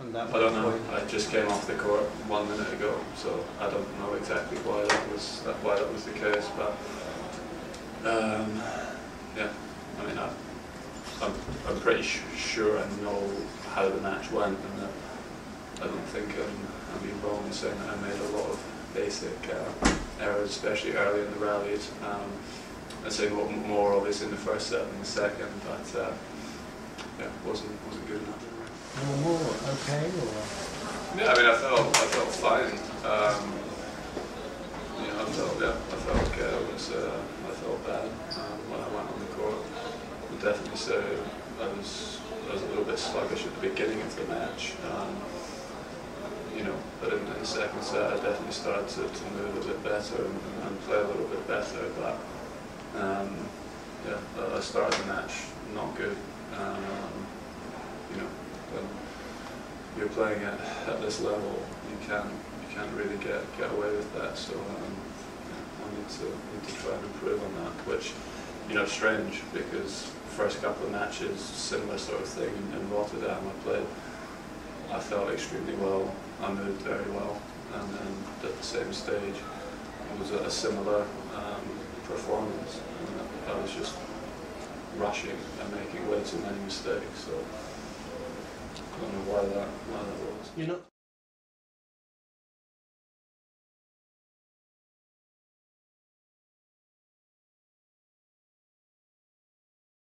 that I don't know. I just came off the court one minute ago, so I don't know exactly why that was that, why that was the case. But um, yeah, I mean, I, I'm I'm pretty sure I know how the match went, and that I don't think I'm, I'm being wrong in saying that I made a lot of basic uh, errors, especially early in the rallies. Um, I'd say more, more obvious in the first set than the second, but uh, yeah, wasn't wasn't good enough. Okay, or? Yeah, I mean, I felt I felt fine. Um, you know, I felt yeah, I felt okay. I was uh, I felt bad um, when I went on the court. I definitely say I was I was a little bit sluggish at the beginning of the match. Um, you know, but in, in the second set, I definitely started to, to move a bit better and, and play a little bit better. But um, yeah, I started the match not good. Um, you know, when you're playing at, at this level, you can't you can't really get, get away with that. So um, I need to need to try and improve on that. Which you know, strange because first couple of matches, similar sort of thing in, in Rotterdam. I played. I felt extremely well. I moved very well, and then at the same stage, it was a, similar um, performance. I was just rushing and making way too many mistakes. So I don't know why that why that was. You're